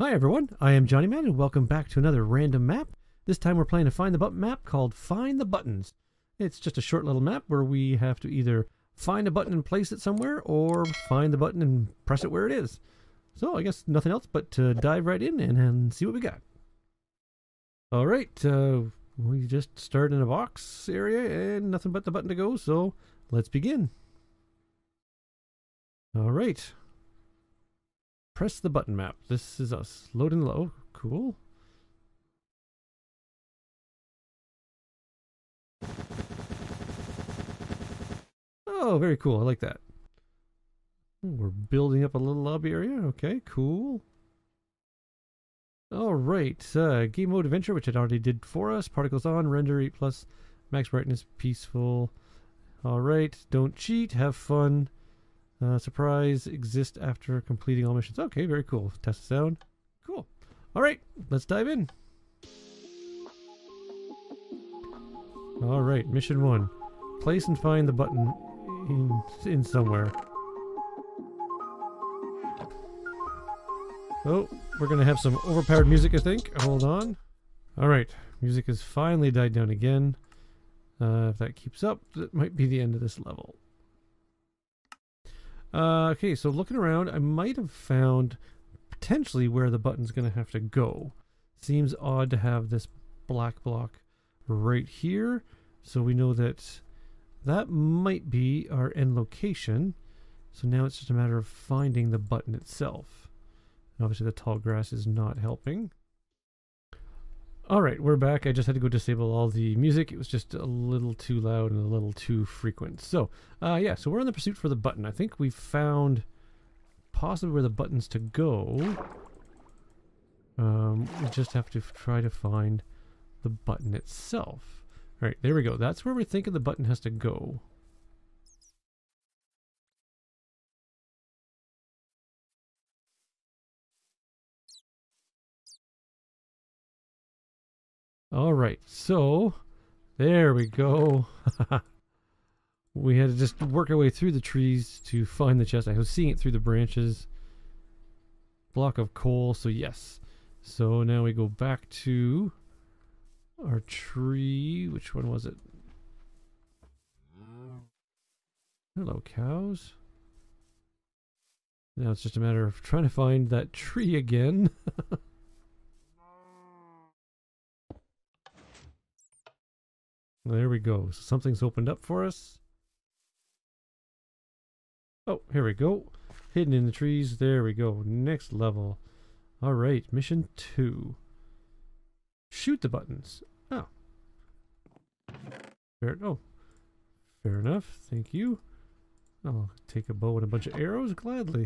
Hi everyone, I am Jonny Man and welcome back to another random map. This time we're playing a find the button map called Find the Buttons. It's just a short little map where we have to either find a button and place it somewhere or find the button and press it where it is. So I guess nothing else but to dive right in and, and see what we got. Alright, uh, we just start in a box area and nothing but the button to go, so let's begin. Alright, Press the button map. This is us. Loading low. Cool. Oh, very cool. I like that. We're building up a little lobby area. Okay, cool. All right, uh, game mode adventure, which it already did for us. Particles on, render 8 plus, max brightness, peaceful. All right, don't cheat, have fun. Uh, surprise exist after completing all missions. Okay, very cool. Test the sound. Cool. All right, let's dive in. All right, mission one. Place and find the button in, in somewhere. Oh, we're going to have some overpowered music, I think. Hold on. All right, music has finally died down again. Uh, if that keeps up, that might be the end of this level. Uh, okay, so looking around, I might have found potentially where the button's going to have to go. Seems odd to have this black block right here. So we know that that might be our end location. So now it's just a matter of finding the button itself. And obviously the tall grass is not helping. Alright, we're back. I just had to go disable all the music. It was just a little too loud and a little too frequent. So, uh, yeah, so we're on the pursuit for the button. I think we've found possibly where the button's to go. Um, we just have to try to find the button itself. Alright, there we go. That's where we're thinking the button has to go. All right, so there we go. we had to just work our way through the trees to find the chest. I was seeing it through the branches. Block of coal, so yes. So now we go back to our tree. Which one was it? Hello, cows. Now it's just a matter of trying to find that tree again. There we go. So something's opened up for us. Oh, here we go. Hidden in the trees. There we go. Next level. All right, mission two. Shoot the buttons. Oh. Fair, oh. Fair enough. Thank you. I'll take a bow and a bunch of arrows gladly.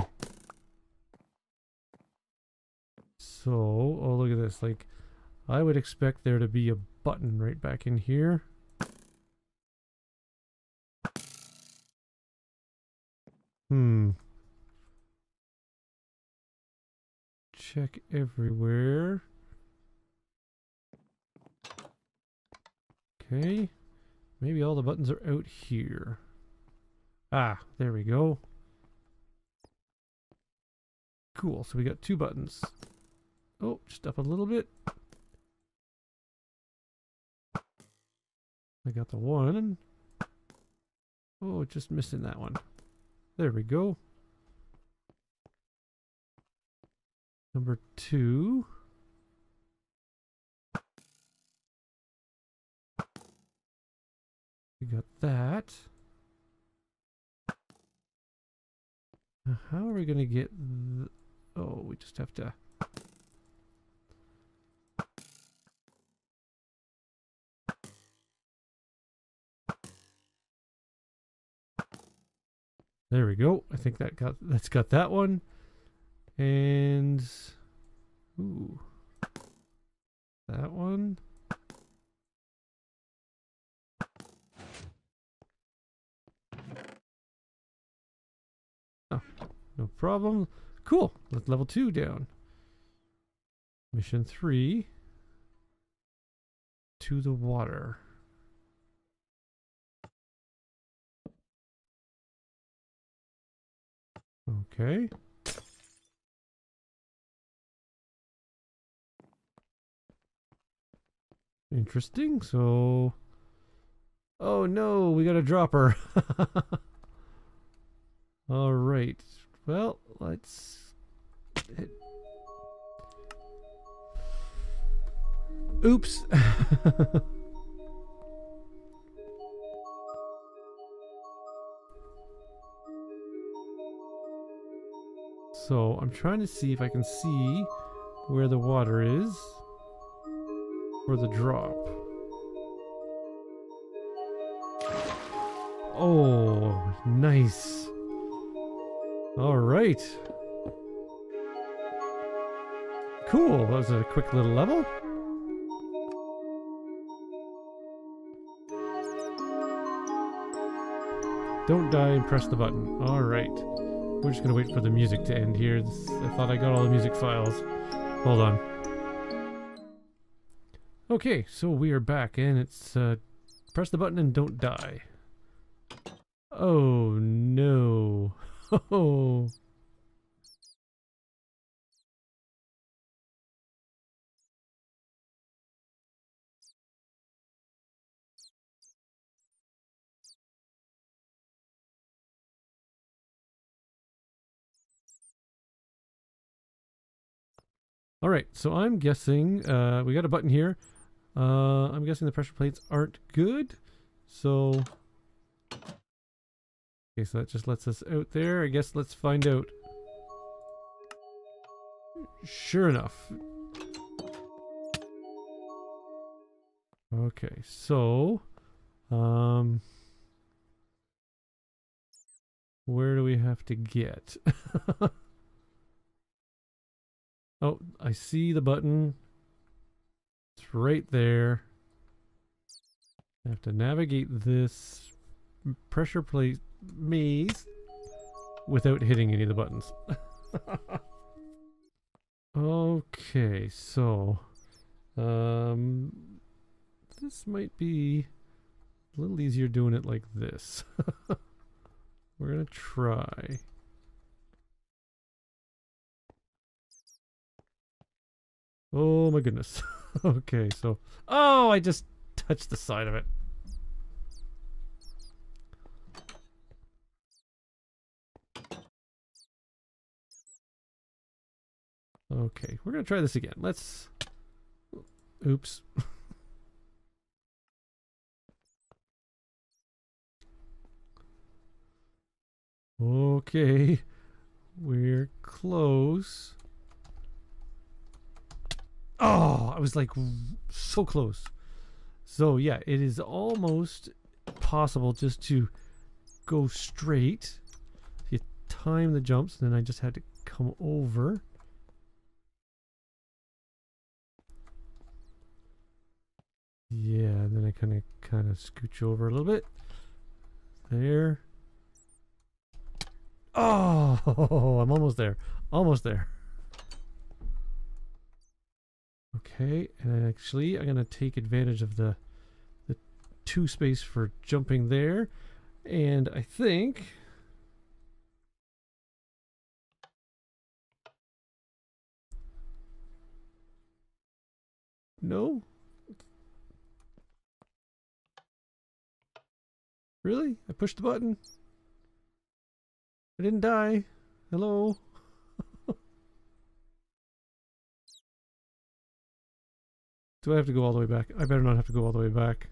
So, oh look at this. Like, I would expect there to be a button right back in here. Hmm. Check everywhere. Okay. Maybe all the buttons are out here. Ah, there we go. Cool, so we got two buttons. Oh, just up a little bit. I got the one. Oh, just missing that one. There we go. Number two. We got that. Now how are we going to get... oh, we just have to... There we go. I think that got that's got that one. And ooh. That one. Oh, no problem. Cool. Let's level 2 down. Mission 3 to the water. Okay. Interesting, so... Oh no, we got a dropper. Alright, well, let's... Hit. Oops. so I'm trying to see if I can see where the water is for the drop. Oh, nice. All right. Cool. That was a quick little level. Don't die and press the button. All right. We're just going to wait for the music to end here. This, I thought I got all the music files. Hold on. Okay, so we are back and it's uh, press the button and don't die. Oh no. Oh. All right, so I'm guessing uh, we got a button here. Uh, I'm guessing the pressure plates aren't good. So, okay, so that just lets us out there. I guess let's find out. Sure enough. Okay, so, um, where do we have to get? Oh, I see the button. It's right there. I have to navigate this pressure plate maze without hitting any of the buttons. okay, so um, this might be a little easier doing it like this. We're gonna try. Oh my goodness. okay, so... Oh, I just touched the side of it. Okay, we're going to try this again. Let's... Oops. okay. We're close. Oh, I was like so close. So yeah, it is almost possible just to go straight. You time the jumps, and then I just had to come over. Yeah, and then I kind of kind of scooch over a little bit. There. Oh, I'm almost there. Almost there. Okay, and actually I'm going to take advantage of the, the two space for jumping there. And I think... No? Really? I pushed the button? I didn't die. Hello? Do I have to go all the way back? I better not have to go all the way back.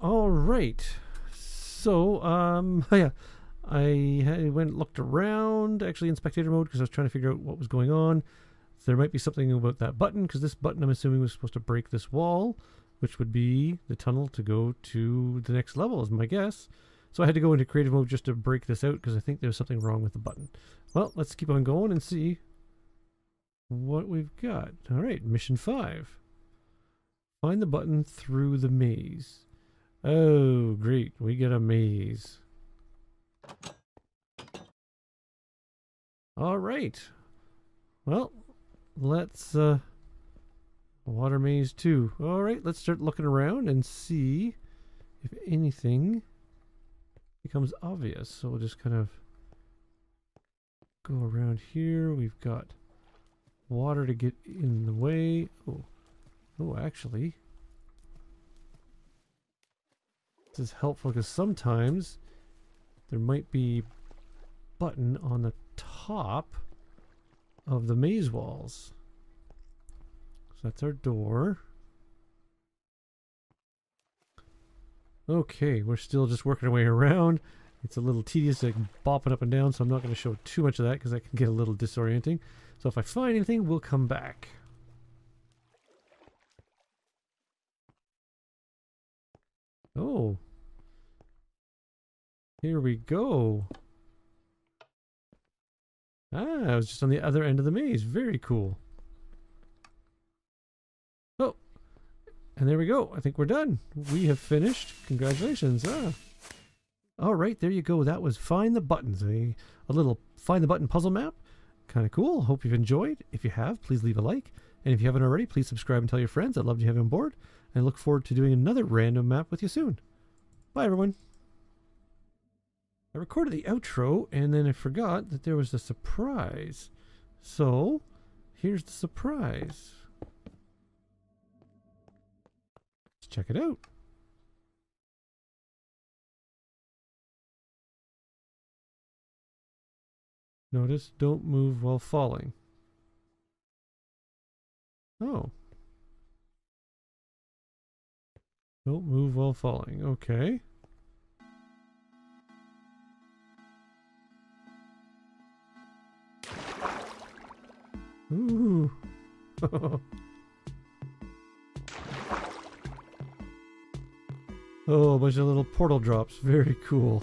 All right. So, um, yeah, I went looked around actually in spectator mode because I was trying to figure out what was going on. There might be something about that button because this button I'm assuming was supposed to break this wall, which would be the tunnel to go to the next level is my guess. So I had to go into creative mode just to break this out because I think there's something wrong with the button. Well, let's keep on going and see what we've got. All right, mission five. Find the button through the maze. Oh, great. We get a maze. All right. Well, let's uh water maze too. All right, let's start looking around and see if anything becomes obvious. So we'll just kind of go around here. We've got water to get in the way. Oh, Oh, actually. This is helpful because sometimes there might be button on the top of the maze walls. So that's our door. Okay, we're still just working our way around. It's a little tedious, like bopping up and down, so I'm not going to show too much of that because that can get a little disorienting. So if I find anything, we'll come back. Oh. Here we go. Ah, I was just on the other end of the maze. Very cool. Oh. And there we go. I think we're done. We have finished. Congratulations. Ah. All right, there you go. That was Find the Buttons, a, a little Find the Button puzzle map. Kind of cool. Hope you've enjoyed. If you have, please leave a like. And if you haven't already, please subscribe and tell your friends. I'd love to have you on board. And I look forward to doing another random map with you soon. Bye, everyone. I recorded the outro and then I forgot that there was a surprise. So, here's the surprise. Let's check it out. Notice, don't move while falling. Oh. Don't move while falling. Okay. Ooh. oh, a bunch of little portal drops. Very cool.